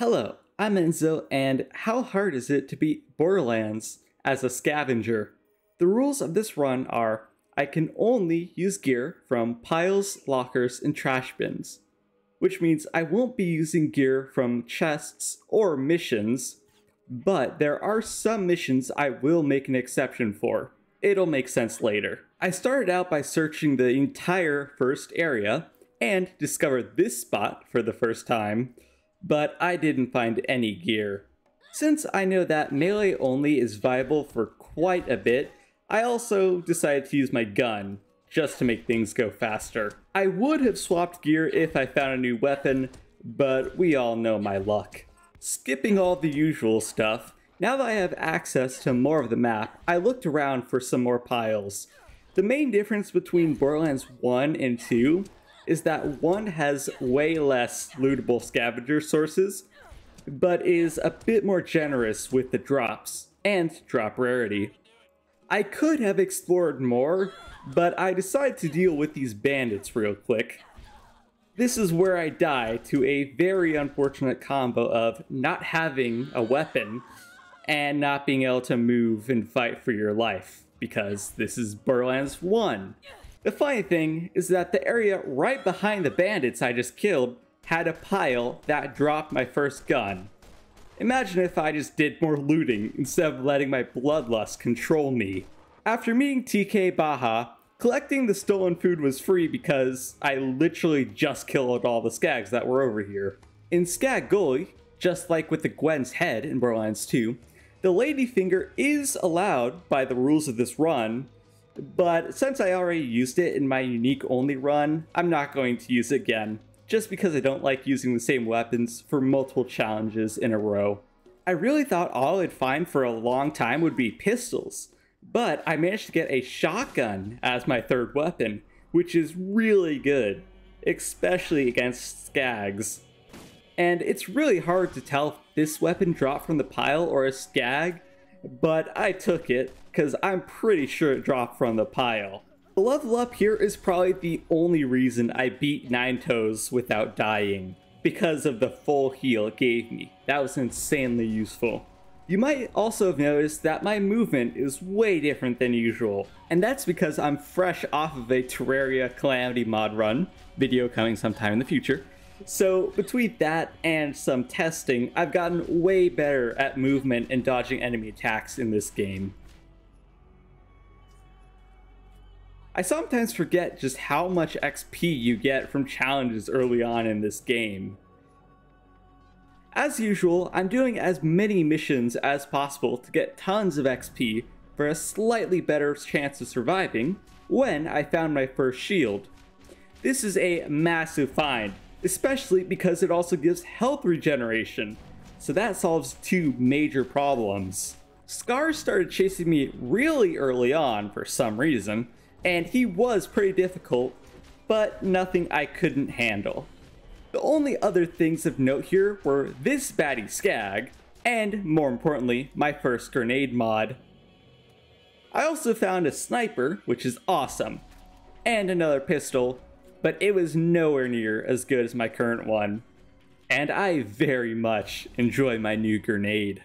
Hello, I'm Enzo, and how hard is it to beat Borderlands as a scavenger? The rules of this run are I can only use gear from piles, lockers, and trash bins, which means I won't be using gear from chests or missions, but there are some missions I will make an exception for. It'll make sense later. I started out by searching the entire first area and discovered this spot for the first time, but I didn't find any gear. Since I know that melee only is viable for quite a bit, I also decided to use my gun, just to make things go faster. I would have swapped gear if I found a new weapon, but we all know my luck. Skipping all the usual stuff, now that I have access to more of the map, I looked around for some more piles. The main difference between Borderlands 1 and 2 is that 1 has way less lootable scavenger sources, but is a bit more generous with the drops and drop rarity. I could have explored more, but I decided to deal with these bandits real quick. This is where I die to a very unfortunate combo of not having a weapon and not being able to move and fight for your life, because this is Borderlands 1. The funny thing is that the area right behind the bandits I just killed had a pile that dropped my first gun. Imagine if I just did more looting instead of letting my bloodlust control me. After meeting TK Baha, collecting the stolen food was free because I literally just killed all the skags that were over here. In Skag Gully, just like with the Gwen's head in Borderlands 2, the Ladyfinger is allowed by the rules of this run, but since I already used it in my unique only run, I'm not going to use it again, just because I don't like using the same weapons for multiple challenges in a row. I really thought all I'd find for a long time would be pistols, but I managed to get a shotgun as my third weapon, which is really good, especially against skags. And it's really hard to tell if this weapon dropped from the pile or a skag, but I took it because I'm pretty sure it dropped from the pile. The level up here is probably the only reason I beat Nine Toes without dying, because of the full heal it gave me. That was insanely useful. You might also have noticed that my movement is way different than usual, and that's because I'm fresh off of a Terraria Calamity mod run, video coming sometime in the future, so between that and some testing, I've gotten way better at movement and dodging enemy attacks in this game. I sometimes forget just how much XP you get from challenges early on in this game. As usual, I'm doing as many missions as possible to get tons of XP for a slightly better chance of surviving when I found my first shield. This is a massive find, especially because it also gives health regeneration, so that solves two major problems. Scar started chasing me really early on for some reason, and he was pretty difficult, but nothing I couldn't handle. The only other things of note here were this baddie Skag, and more importantly, my first grenade mod. I also found a sniper, which is awesome, and another pistol, but it was nowhere near as good as my current one. And I very much enjoy my new grenade.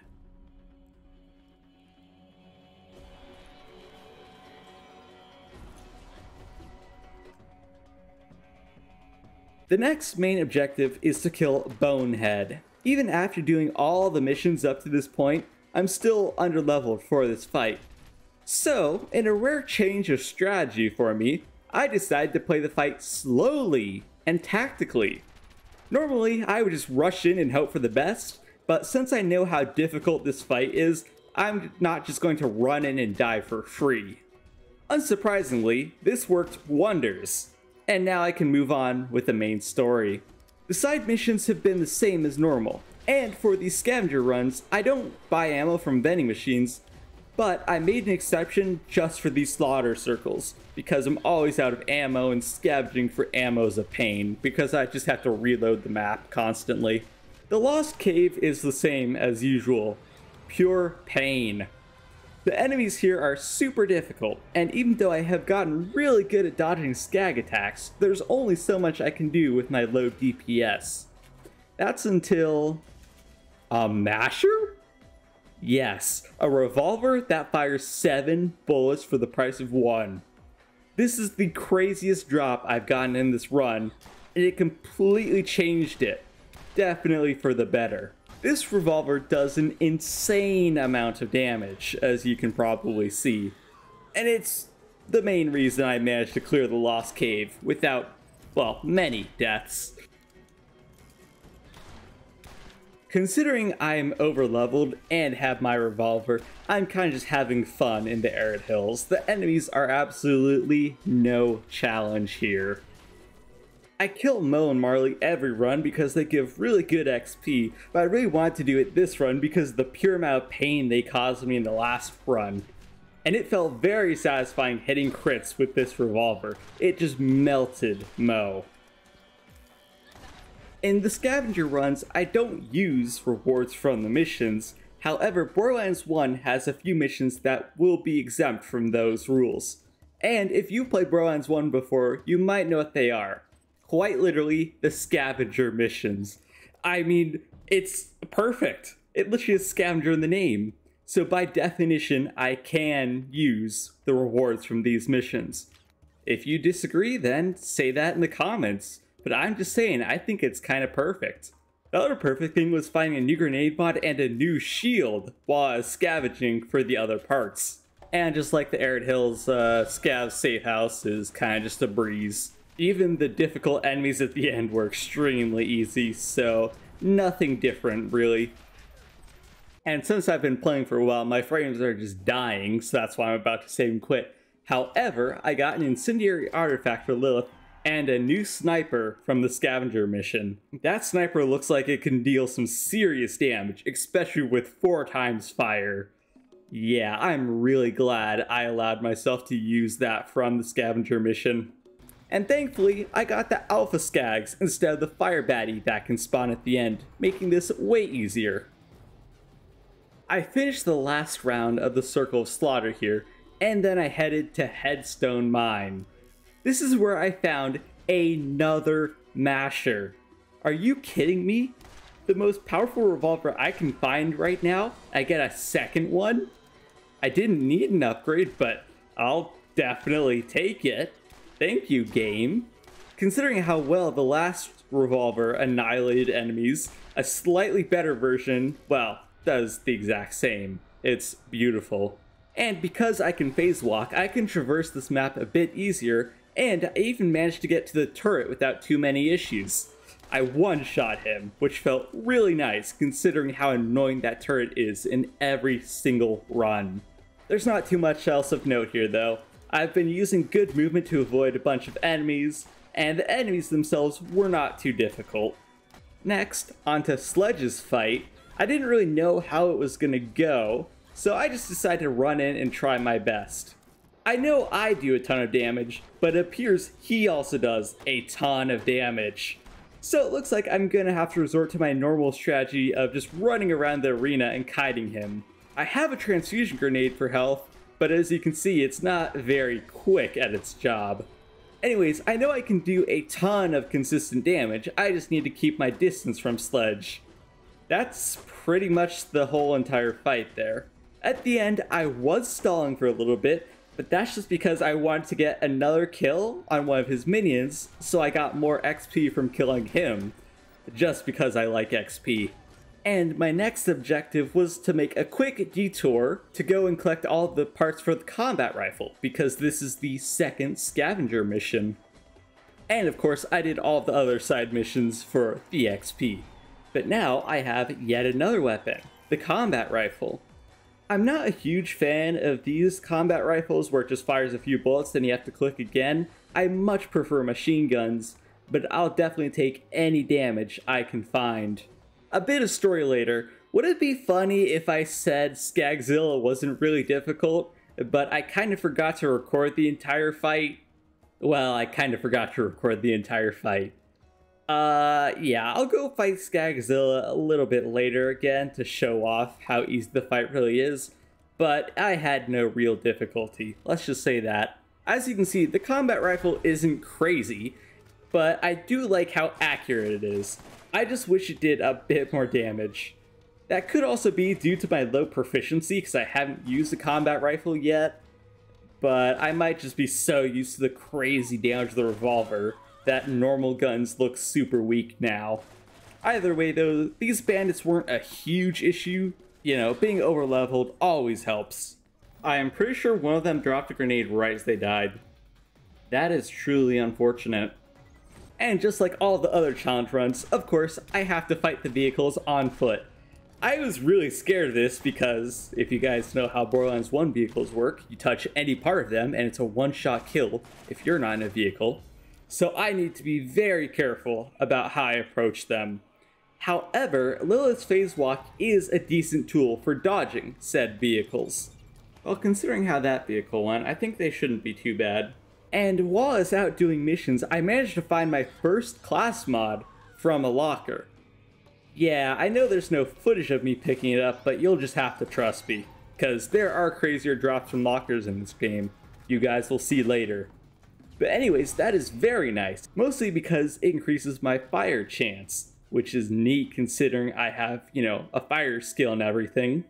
The next main objective is to kill Bonehead. Even after doing all the missions up to this point, I'm still underleveled for this fight. So, in a rare change of strategy for me, I decided to play the fight slowly and tactically. Normally, I would just rush in and hope for the best, but since I know how difficult this fight is, I'm not just going to run in and die for free. Unsurprisingly, this worked wonders, and now I can move on with the main story. The side missions have been the same as normal, and for these scavenger runs, I don't buy ammo from vending machines, but I made an exception just for these slaughter circles, because I'm always out of ammo and scavenging for ammo is a pain, because I just have to reload the map constantly. The Lost Cave is the same as usual, pure pain. The enemies here are super difficult, and even though I have gotten really good at dodging skag attacks, there's only so much I can do with my low DPS. That's until A masher? Yes, a revolver that fires seven bullets for the price of one. This is the craziest drop I've gotten in this run, and it completely changed it. Definitely for the better. This revolver does an insane amount of damage, as you can probably see. And it's the main reason I managed to clear the Lost Cave without, well, many deaths. Considering I'm overleveled and have my revolver, I'm kind of just having fun in the arid hills. The enemies are absolutely no challenge here. I kill Mo and Marley every run because they give really good XP, but I really wanted to do it this run because the pure amount of pain they caused me in the last run. And it felt very satisfying hitting crits with this revolver. It just melted Mo. In the scavenger runs, I don't use rewards from the missions. However, Borderlands 1 has a few missions that will be exempt from those rules. And if you've played Borderlands 1 before, you might know what they are. Quite literally, the scavenger missions. I mean, it's perfect. It literally has scavenger in the name. So by definition, I can use the rewards from these missions. If you disagree, then say that in the comments. But I'm just saying, I think it's kind of perfect. The other perfect thing was finding a new grenade mod and a new shield while scavenging for the other parts. And just like the Arid Hills, uh, Scav's safe house is kind of just a breeze. Even the difficult enemies at the end were extremely easy, so nothing different really. And since I've been playing for a while, my frames are just dying, so that's why I'm about to save and quit. However, I got an incendiary artifact for Lilith and a new sniper from the scavenger mission. That sniper looks like it can deal some serious damage, especially with four times fire. Yeah, I'm really glad I allowed myself to use that from the scavenger mission. And thankfully, I got the Alpha Skags instead of the Fire Baddie that can spawn at the end, making this way easier. I finished the last round of the Circle of Slaughter here, and then I headed to Headstone Mine. This is where I found another masher. Are you kidding me? The most powerful revolver I can find right now, I get a second one? I didn't need an upgrade, but I'll definitely take it. Thank you, game. Considering how well the last revolver annihilated enemies, a slightly better version, well, does the exact same. It's beautiful. And because I can phase walk, I can traverse this map a bit easier and I even managed to get to the turret without too many issues. I one-shot him, which felt really nice considering how annoying that turret is in every single run. There's not too much else of note here though. I've been using good movement to avoid a bunch of enemies, and the enemies themselves were not too difficult. Next, onto Sledge's fight. I didn't really know how it was gonna go, so I just decided to run in and try my best. I know I do a ton of damage, but it appears he also does a ton of damage. So it looks like I'm gonna have to resort to my normal strategy of just running around the arena and kiting him. I have a transfusion grenade for health, but as you can see, it's not very quick at its job. Anyways, I know I can do a ton of consistent damage, I just need to keep my distance from Sledge. That's pretty much the whole entire fight there. At the end, I was stalling for a little bit, but that's just because I wanted to get another kill on one of his minions, so I got more XP from killing him, just because I like XP. And my next objective was to make a quick detour to go and collect all the parts for the combat rifle, because this is the second scavenger mission. And of course, I did all the other side missions for the XP. But now I have yet another weapon, the combat rifle. I'm not a huge fan of these combat rifles where it just fires a few bullets then you have to click again. I much prefer machine guns, but I'll definitely take any damage I can find. A bit of story later, would it be funny if I said Skagzilla wasn't really difficult, but I kind of forgot to record the entire fight? Well, I kind of forgot to record the entire fight. Uh, yeah, I'll go fight Skagzilla a little bit later again to show off how easy the fight really is, but I had no real difficulty, let's just say that. As you can see, the combat rifle isn't crazy, but I do like how accurate it is. I just wish it did a bit more damage. That could also be due to my low proficiency because I haven't used a combat rifle yet, but I might just be so used to the crazy damage of the revolver that normal guns look super weak now. Either way though, these bandits weren't a huge issue. You know, being overleveled always helps. I am pretty sure one of them dropped a grenade right as they died. That is truly unfortunate. And just like all the other challenge runs, of course, I have to fight the vehicles on foot. I was really scared of this because if you guys know how Borderlands 1 vehicles work, you touch any part of them and it's a one-shot kill if you're not in a vehicle. So I need to be very careful about how I approach them. However, Lilith's Phase Walk is a decent tool for dodging said vehicles. Well, considering how that vehicle went, I think they shouldn't be too bad. And while I was out doing missions, I managed to find my first class mod from a locker. Yeah, I know there's no footage of me picking it up, but you'll just have to trust me. Because there are crazier drops from lockers in this game. You guys will see later. But anyways, that is very nice. Mostly because it increases my fire chance which is neat considering I have, you know, a fire skill and everything.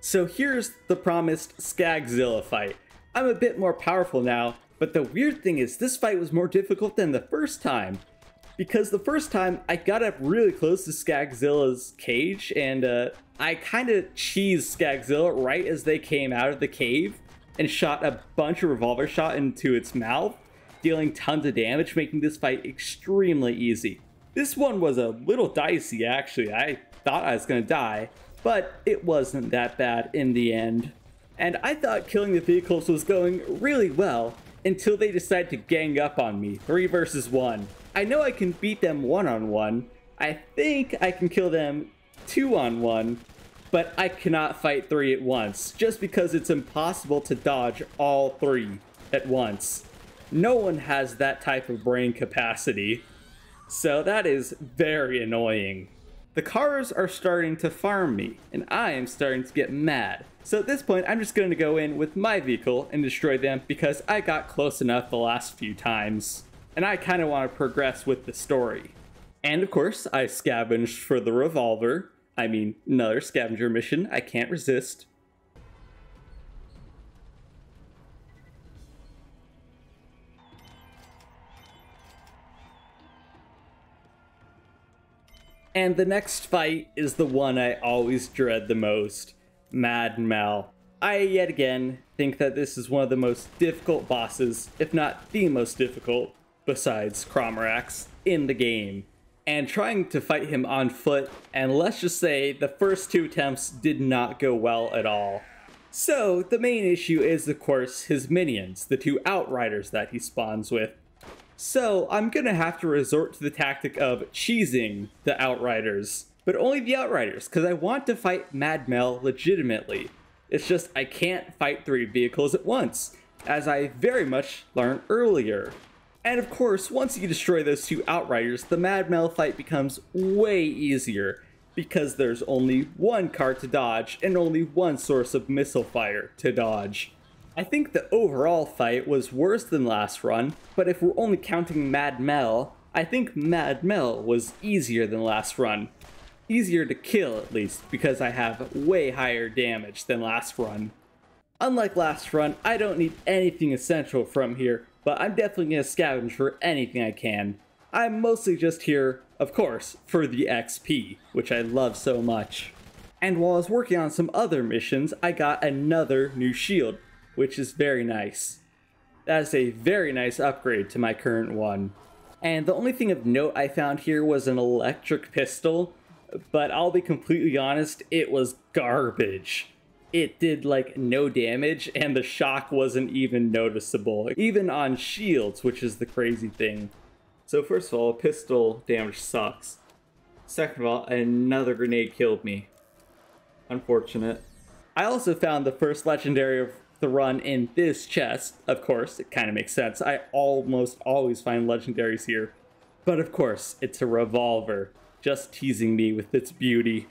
So here's the promised Skagzilla fight. I'm a bit more powerful now, but the weird thing is this fight was more difficult than the first time. Because the first time I got up really close to Skagzilla's cage and uh, I kind of cheesed Skagzilla right as they came out of the cave and shot a bunch of revolver shot into its mouth, dealing tons of damage, making this fight extremely easy. This one was a little dicey, actually. I thought I was going to die, but it wasn't that bad in the end. And I thought killing the vehicles was going really well until they decide to gang up on me, 3 versus 1. I know I can beat them one on one. I think I can kill them two on one, but I cannot fight three at once, just because it's impossible to dodge all three at once. No one has that type of brain capacity. So that is very annoying. The cars are starting to farm me, and I am starting to get mad. So at this point, I'm just going to go in with my vehicle and destroy them because I got close enough the last few times. And I kind of want to progress with the story. And of course, I scavenged for the revolver. I mean, another scavenger mission I can't resist. And the next fight is the one I always dread the most Mad Mel. I yet again think that this is one of the most difficult bosses, if not the most difficult, besides Crawmerax, in the game. And trying to fight him on foot, and let's just say the first two attempts did not go well at all. So, the main issue is, of course, his minions, the two Outriders that he spawns with. So I'm gonna have to resort to the tactic of cheesing the Outriders. But only the Outriders, because I want to fight Mad Mel legitimately. It's just I can't fight three vehicles at once, as I very much learned earlier. And of course, once you destroy those two Outriders, the Mad Mel fight becomes way easier, because there's only one car to dodge and only one source of missile fire to dodge. I think the overall fight was worse than last run, but if we're only counting Mad Mel, I think Mad Mel was easier than last run. Easier to kill at least, because I have way higher damage than last run. Unlike last run, I don't need anything essential from here, but I'm definitely going to scavenge for anything I can. I'm mostly just here, of course, for the XP, which I love so much. And while I was working on some other missions, I got another new shield, which is very nice. That is a very nice upgrade to my current one. And the only thing of note I found here was an electric pistol, but I'll be completely honest, it was garbage. It did like no damage and the shock wasn't even noticeable, even on shields, which is the crazy thing. So first of all, pistol damage sucks. Second of all, another grenade killed me. Unfortunate. I also found the first legendary of the run in this chest. Of course, it kind of makes sense. I almost always find legendaries here. But of course, it's a revolver, just teasing me with its beauty.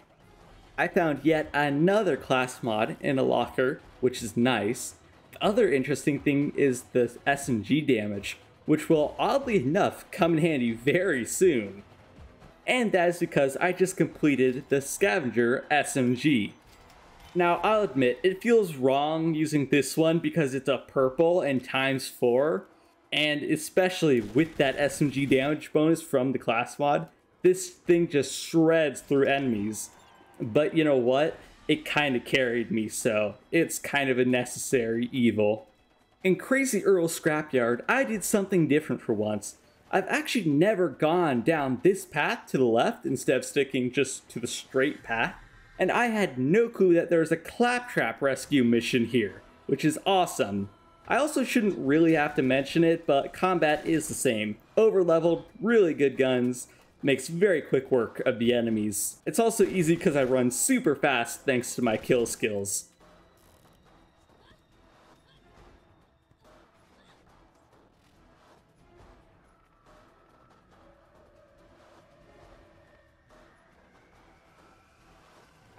I found yet another class mod in a locker, which is nice. The other interesting thing is the SMG damage, which will oddly enough come in handy very soon. and that is because I just completed the Scavenger SMG. Now, I'll admit, it feels wrong using this one because it's a purple and times 4, and especially with that SMG damage bonus from the class mod, this thing just shreds through enemies. But you know what? It kind of carried me, so it's kind of a necessary evil. In Crazy Earl's Scrapyard, I did something different for once. I've actually never gone down this path to the left instead of sticking just to the straight path. And I had no clue that there's a claptrap rescue mission here, which is awesome. I also shouldn't really have to mention it, but combat is the same. Overleveled, really good guns, makes very quick work of the enemies. It's also easy because I run super fast thanks to my kill skills.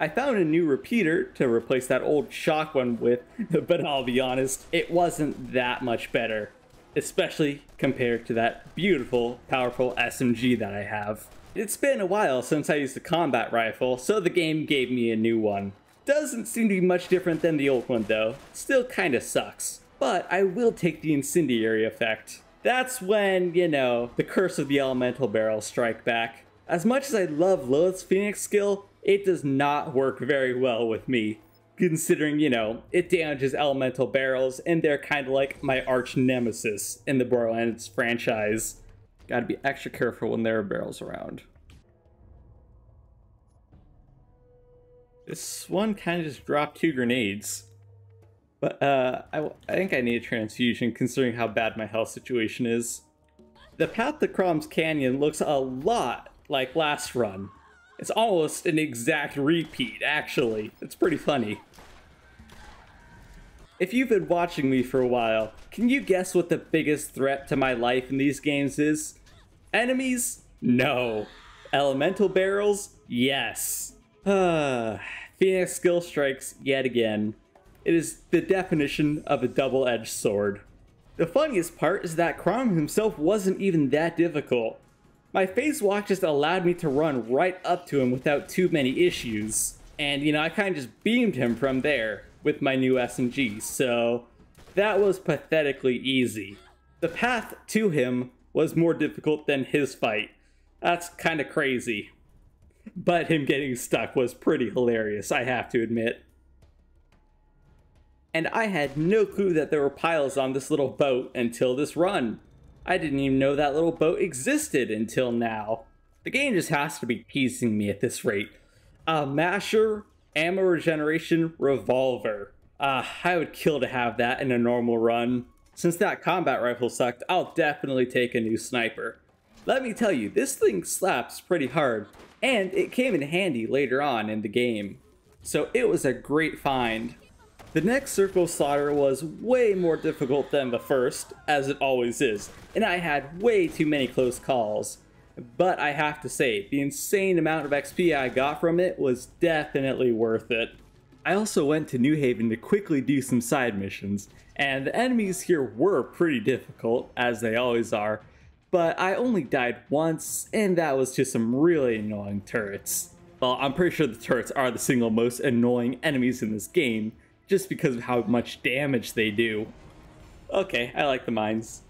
I found a new repeater to replace that old shock one with, but I'll be honest, it wasn't that much better, especially compared to that beautiful, powerful SMG that I have. It's been a while since I used the combat rifle, so the game gave me a new one. Doesn't seem to be much different than the old one though, still kinda sucks. But I will take the incendiary effect. That's when, you know, the curse of the elemental barrel strike back. As much as I love Lilith's Phoenix skill, it does not work very well with me. Considering, you know, it damages elemental barrels, and they're kind of like my arch nemesis in the Borderlands franchise. Gotta be extra careful when there are barrels around. This one kind of just dropped two grenades. But uh, I, I think I need a transfusion considering how bad my health situation is. The path to Krom's Canyon looks a lot like last run. It's almost an exact repeat, actually. It's pretty funny. If you've been watching me for a while, can you guess what the biggest threat to my life in these games is? Enemies? No. Elemental barrels? Yes. Phoenix skill strikes yet again. It is the definition of a double-edged sword. The funniest part is that Krom himself wasn't even that difficult. My phase walk just allowed me to run right up to him without too many issues. And, you know, I kind of just beamed him from there with my new SMG, so that was pathetically easy. The path to him was more difficult than his fight. That's kind of crazy. But him getting stuck was pretty hilarious, I have to admit. And I had no clue that there were piles on this little boat until this run. I didn't even know that little boat existed until now. The game just has to be teasing me at this rate. A masher, ammo regeneration, revolver. Uh, I would kill to have that in a normal run. Since that combat rifle sucked, I'll definitely take a new sniper. Let me tell you, this thing slaps pretty hard, and it came in handy later on in the game. So it was a great find. The next Circle Slaughter was way more difficult than the first, as it always is, and I had way too many close calls. But I have to say, the insane amount of XP I got from it was definitely worth it. I also went to New Haven to quickly do some side missions, and the enemies here were pretty difficult, as they always are, but I only died once, and that was to some really annoying turrets. Well, I'm pretty sure the turrets are the single most annoying enemies in this game, just because of how much damage they do. Okay, I like the mines.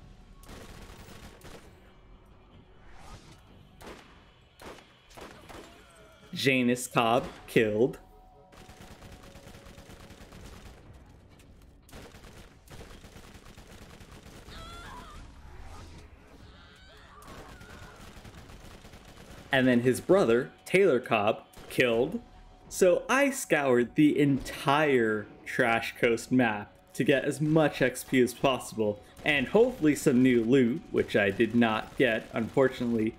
Janus Kobb killed. And then his brother, Taylor Kobb, killed. So I scoured the entire Trash Coast map to get as much XP as possible, and hopefully some new loot, which I did not get, unfortunately,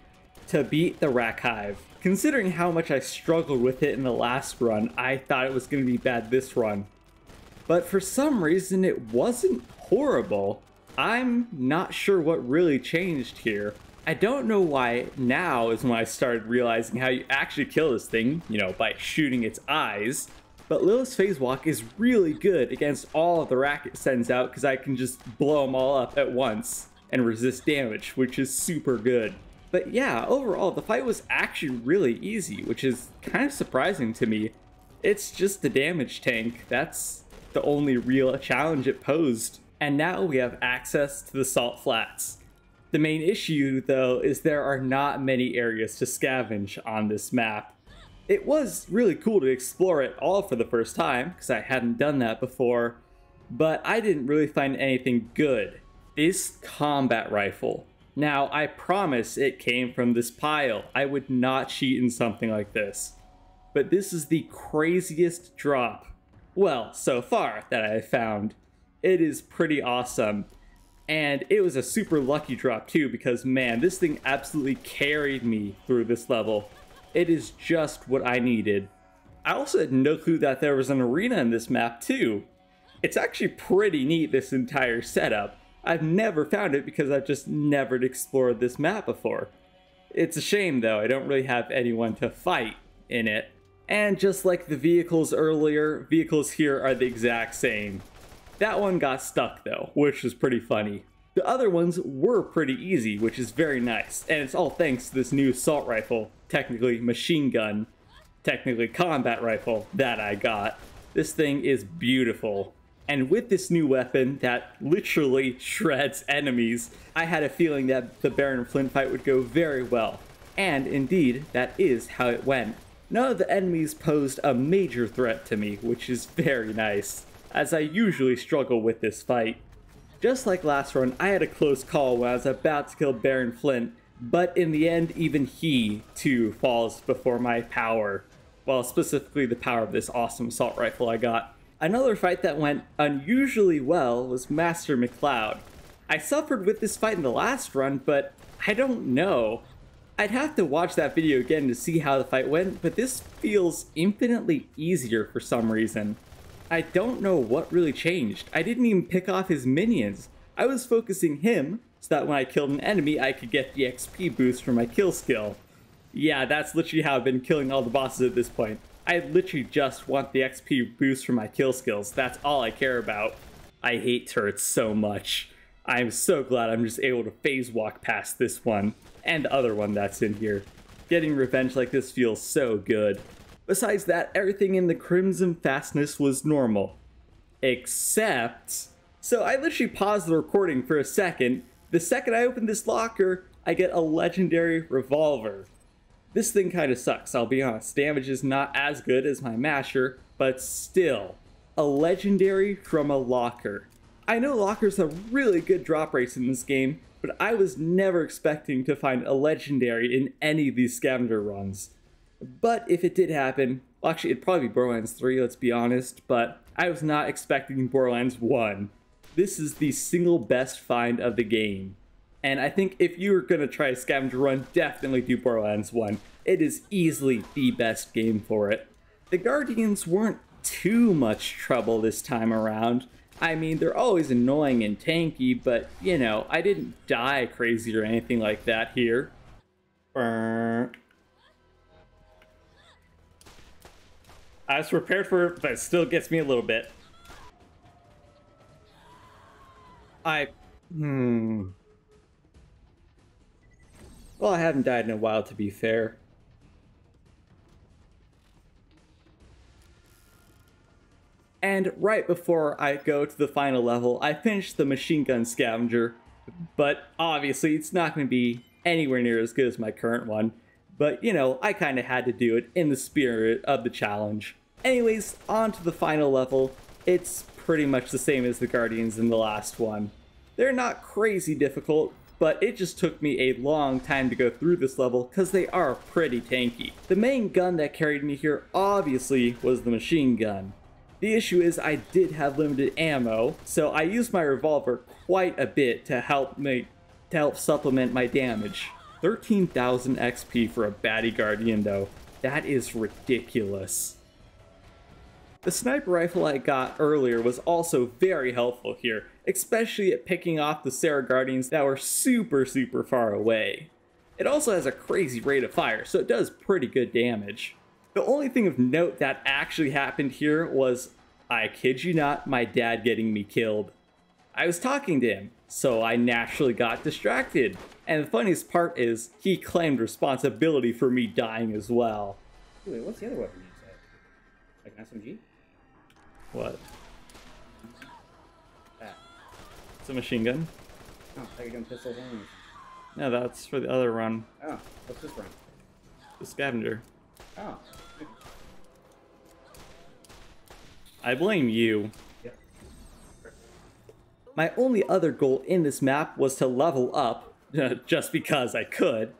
to beat the Rakk Hive. Considering how much I struggled with it in the last run, I thought it was going to be bad this run. But for some reason, it wasn't horrible. I'm not sure what really changed here. I don't know why now is when I started realizing how you actually kill this thing, you know, by shooting its eyes. But Lilith's Phase Walk is really good against all of the racket sends out because I can just blow them all up at once and resist damage, which is super good. But yeah, overall, the fight was actually really easy, which is kind of surprising to me. It's just the damage tank. That's the only real challenge it posed. And now we have access to the Salt Flats. The main issue, though, is there are not many areas to scavenge on this map. It was really cool to explore it all for the first time, because I hadn't done that before, but I didn't really find anything good. This combat rifle. Now, I promise it came from this pile. I would not cheat in something like this. But this is the craziest drop, well, so far, that I have found. It is pretty awesome. And it was a super lucky drop too, because man, this thing absolutely carried me through this level. It is just what I needed. I also had no clue that there was an arena in this map too. It's actually pretty neat, this entire setup. I've never found it because I've just never explored this map before. It's a shame though, I don't really have anyone to fight in it. And just like the vehicles earlier, vehicles here are the exact same. That one got stuck though, which was pretty funny. The other ones were pretty easy, which is very nice, and it's all thanks to this new assault rifle, technically machine gun, technically combat rifle, that I got. This thing is beautiful. And with this new weapon that literally shreds enemies, I had a feeling that the Baron Flint fight would go very well. And indeed, that is how it went. None of the enemies posed a major threat to me, which is very nice as I usually struggle with this fight. Just like last run, I had a close call when I was about to kill Baron Flint, but in the end, even he, too, falls before my power. Well, specifically the power of this awesome assault rifle I got. Another fight that went unusually well was Master McCloud. I suffered with this fight in the last run, but I don't know. I'd have to watch that video again to see how the fight went, but this feels infinitely easier for some reason. I don't know what really changed. I didn't even pick off his minions. I was focusing him so that when I killed an enemy, I could get the XP boost from my kill skill. Yeah, that's literally how I've been killing all the bosses at this point. I literally just want the XP boost from my kill skills. That's all I care about. I hate turrets so much. I'm so glad I'm just able to phase walk past this one and the other one that's in here. Getting revenge like this feels so good. Besides that, everything in the Crimson Fastness was normal. Except... So I literally paused the recording for a second. The second I open this locker, I get a legendary revolver. This thing kind of sucks, I'll be honest. Damage is not as good as my masher, but still. A legendary from a locker. I know lockers have really good drop rates in this game, but I was never expecting to find a legendary in any of these scavenger runs. But if it did happen, well, actually, it'd probably be Borderlands 3, let's be honest, but I was not expecting Borderlands 1. This is the single best find of the game. And I think if you were going to try a scavenger run, definitely do Borderlands 1. It is easily the best game for it. The Guardians weren't too much trouble this time around. I mean, they're always annoying and tanky, but, you know, I didn't die crazy or anything like that here. I was prepared for it, but it still gets me a little bit. I... Hmm... Well, I haven't died in a while, to be fair. And right before I go to the final level, I finish the machine gun scavenger, but obviously it's not going to be anywhere near as good as my current one. But, you know, I kind of had to do it in the spirit of the challenge. Anyways, on to the final level. It's pretty much the same as the Guardians in the last one. They're not crazy difficult, but it just took me a long time to go through this level because they are pretty tanky. The main gun that carried me here obviously was the machine gun. The issue is I did have limited ammo, so I used my revolver quite a bit to help me to help supplement my damage. 13,000 XP for a baddie guardian though. That is ridiculous. The sniper rifle I got earlier was also very helpful here, especially at picking off the Seraph Guardians that were super super far away. It also has a crazy rate of fire, so it does pretty good damage. The only thing of note that actually happened here was, I kid you not, my dad getting me killed. I was talking to him, so I naturally got distracted. And the funniest part is, he claimed responsibility for me dying as well. Wait, what's the other weapon you said? Like an SMG? What? That. It's a machine gun? Oh, I thought you were doing pistols only. No, that's for the other run. Oh, what's this run? The scavenger. Oh. I blame you. Yep. My only other goal in this map was to level up, just because I could.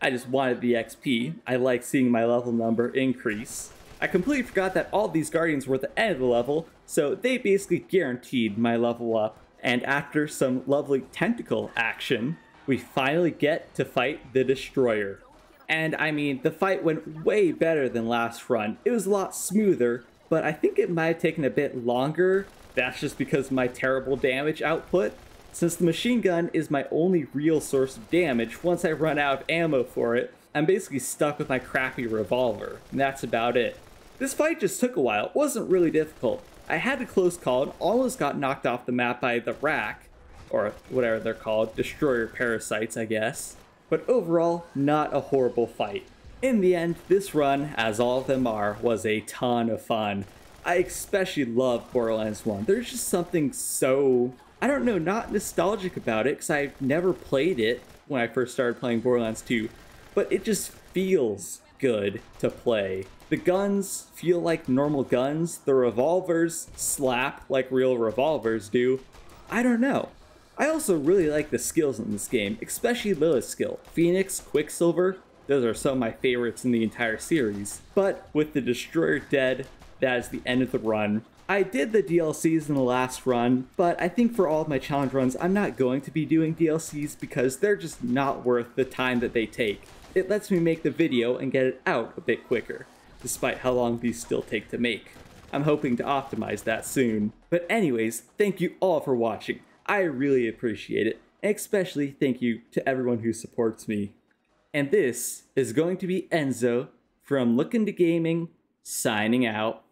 I just wanted the XP. I like seeing my level number increase. I completely forgot that all these guardians were at the end of the level, so they basically guaranteed my level up. And after some lovely tentacle action, we finally get to fight the Destroyer. And I mean, the fight went way better than last run. It was a lot smoother, but I think it might have taken a bit longer. That's just because my terrible damage output. Since the machine gun is my only real source of damage, once I run out of ammo for it, I'm basically stuck with my crappy revolver, and that's about it. This fight just took a while, it wasn't really difficult. I had a close call and almost got knocked off the map by the Rakk, or whatever they're called, destroyer parasites, I guess. But overall, not a horrible fight. In the end, this run, as all of them are, was a ton of fun. I especially love Borderlands 1. There's just something so, I don't know, not nostalgic about it because I've never played it when I first started playing Borderlands 2, but it just feels good to play. The guns feel like normal guns, the revolvers slap like real revolvers do. I don't know. I also really like the skills in this game, especially Lilith's skill. Phoenix, Quicksilver, those are some of my favorites in the entire series. But with the Destroyer dead, that is the end of the run. I did the DLCs in the last run, but I think for all of my challenge runs, I'm not going to be doing DLCs because they're just not worth the time that they take. It lets me make the video and get it out a bit quicker, despite how long these still take to make. I'm hoping to optimize that soon. But anyways, thank you all for watching. I really appreciate it, and especially thank you to everyone who supports me. And this is going to be Enzo from Look Into Gaming, signing out.